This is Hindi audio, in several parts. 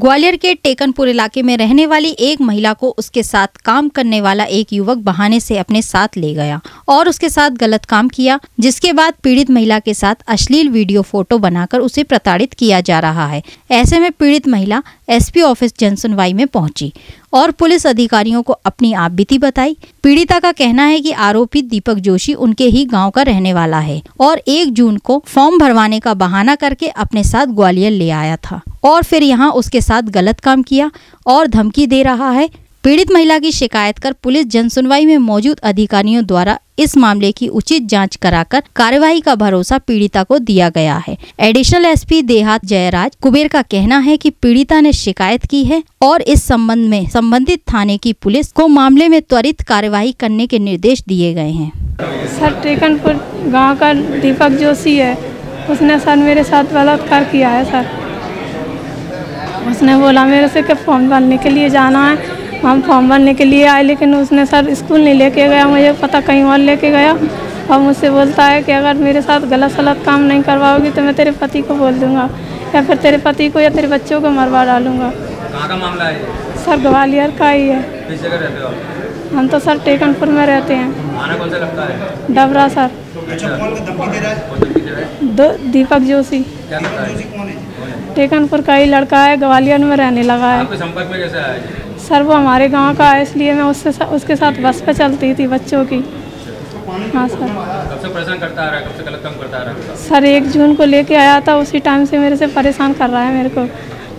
ग्वालियर के टेकनपुर इलाके में रहने वाली एक महिला को उसके साथ काम करने वाला एक युवक बहाने से अपने साथ ले गया। और उसके साथ गलत काम किया, जिसके बाद पीड़ित महिला के साथ अश्लील वीडियो फ़ोटो बनाकर उसे प्रताड़ित किया जा रहा है। ऐसे में पीड़ित महिला एसपी ऑफ़िस जनसुनवाई में पहुँची और पुलिस अधिकारियों को अपनी आप बीती बताई। पीड़िता का कहना है कि आरोपी दीपक जोशी उनके ही गाँव का रहने वाला है और एक जून को फॉर्म भरवाने का बहाना करके अपने साथ ग्वालियर ले आया था और फिर यहाँ उसके साथ गलत काम किया और धमकी दे रहा है। पीड़ित महिला की शिकायत कर पुलिस जनसुनवाई में मौजूद अधिकारियों द्वारा इस मामले की उचित जाँच कराकर कार्यवाही का भरोसा पीड़िता को दिया गया है। एडिशनल एसपी देहात जयराज, कुबेर का कहना है कि पीड़िता ने शिकायत की है और इस संबंध में संबंधित थाने की पुलिस को मामले में त्वरित कार्यवाही करने के निर्देश दिए गए हैं। सर, टेकनपुर गाँव का दीपक जोशी है। उसने सर, मेरे साथ बलात्कार किया है, सर। उसने बोला, मेरे से फॉर्म भरने के लिए जाना है। हम फॉर्म भरने के लिए आए लेकिन उसने सर स्कूल नहीं लेके गया। मुझे पता कहीं और लेके गया। और मुझसे बोलता है कि अगर मेरे साथ गलत सलत काम नहीं करवाओगी तो मैं तेरे पति को बोल दूँगा। या फिर तेरे पति को या तेरे बच्चों को मरवा डालूँगा। का मामला है सर ग्वालियर का ही है। किस जगह रहते हो आप? हम तो सर टेकनपुर में रहते हैं। आना कौन सा लगता है? डबरा सर अच्छा कौन धमकी दे रहा है? दो दीपक जोशी। टेकनपुर का ही लड़का है ग्वालियर में रहने लगा है। संपर्क में कैसे आया? सर वो हमारे गाँव का है इसलिए मैं उससे सा, उसके साथ बस पे चलती थी बच्चों की। हाँ सर। कब से परेशान करता आ रहा है? कब से गलत काम करता आ रहा है? सर एक जून को लेके आया था उसी टाइम से मेरे से परेशान कर रहा है मेरे को।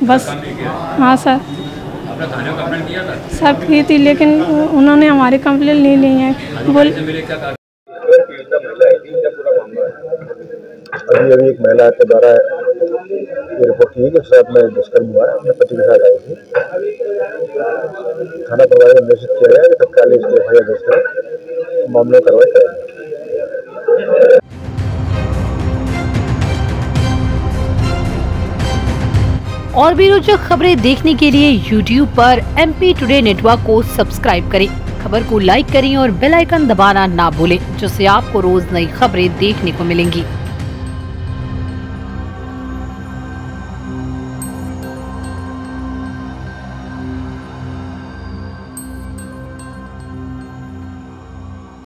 बस। नहीं हाँ सर। आपने थाने को कंप्लेंट किया था? सब की थी लेकिन उन्होंने हमारी कंप्लेन ली है। बोल अभी अभी एक महिला के द्वारा ये रिपोर्ट की है कि साथ में दुष्कर्म हुआ है अपने पति के साथ आई थी। थाना प्रभारी में निश्चित किया गया कि तत्काल इसके एफ़ आई दर्ज करें, मामले कार्रवाई करेंगे और भी रोचक खबरें देखने के लिए YouTube पर एम पी टुडे नेटवर्क को सब्सक्राइब करें। खबर को लाइक करें और बेल आइकन दबाना ना भूलें, जिससे आपको रोज नई खबरें देखने को मिलेंगी।